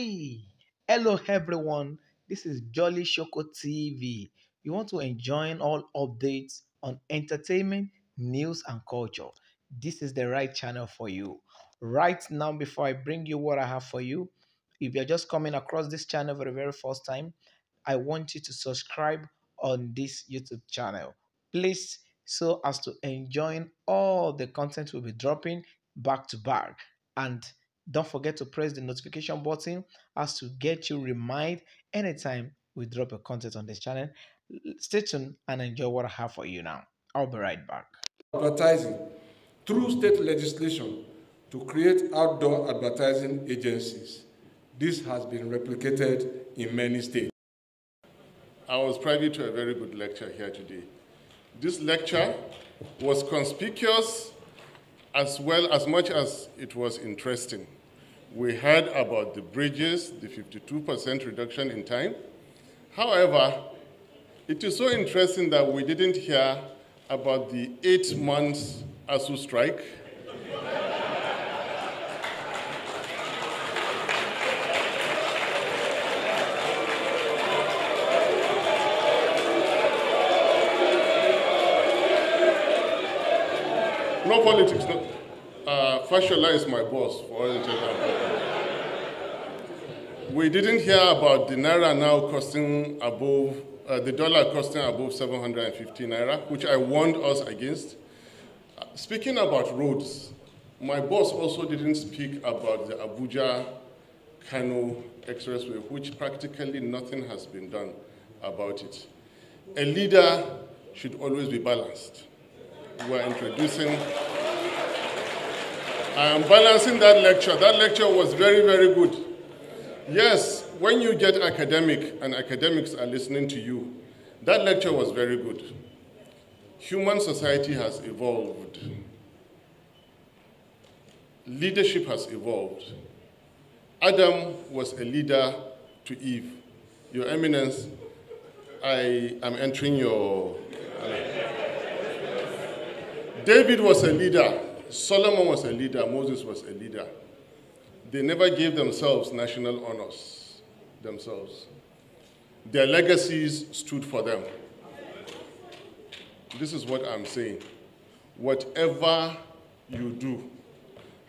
Hey, hello everyone. This is Jolly Choko TV. You want to enjoy all updates on entertainment, news, and culture. This is the right channel for you. Right now, before I bring you what I have for you, if you're just coming across this channel for the very first time, I want you to subscribe on this YouTube channel. Please, so as to enjoy all the content we'll be dropping back to back. And don't forget to press the notification button as to get you remind anytime we drop a content on this channel. Stay tuned and enjoy what I have for you now. I'll be right back. advertising through state legislation to create outdoor advertising agencies. This has been replicated in many states. I was privy to a very good lecture here today. This lecture was conspicuous as well as much as it was interesting. We heard about the bridges, the 52% reduction in time. However, it is so interesting that we didn't hear about the eight months ASUU strike. No politics. No. Uh, Fashola is my boss for all. We didn't hear about the naira now costing above, uh, the dollar costing above 750 naira, which I warned us against. Speaking about roads, my boss also didn't speak about the Abuja Kano Expressway, which practically nothing has been done about it. A leader should always be balanced. We're introducing I am balancing that lecture. That lecture was very, very good. Yes, when you get academic and academics are listening to you, that lecture was very good. Human society has evolved. Leadership has evolved. Adam was a leader to Eve. Your Eminence, I am entering your. David was a leader. Solomon was a leader, Moses was a leader. They never gave themselves national honors themselves. Their legacies stood for them. This is what I'm saying. Whatever you do,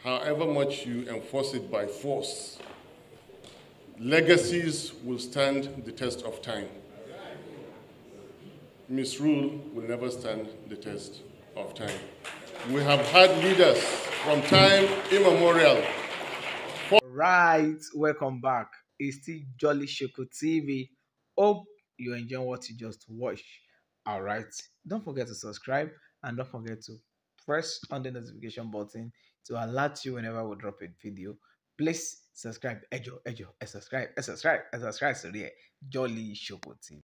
however much you enforce it by force, legacies will stand the test of time. Misrule will never stand the test of time. We have had leaders from time immemorial. Right, welcome back. It's still Jolly Shoko TV. Hope you enjoy what you just watched. All right, don't forget to subscribe and don't forget to press on the notification button to alert you whenever we drop a video. Please subscribe. Ejo, Ejo, eh, subscribe, subscribe, subscribe to the Jolly Shoko TV.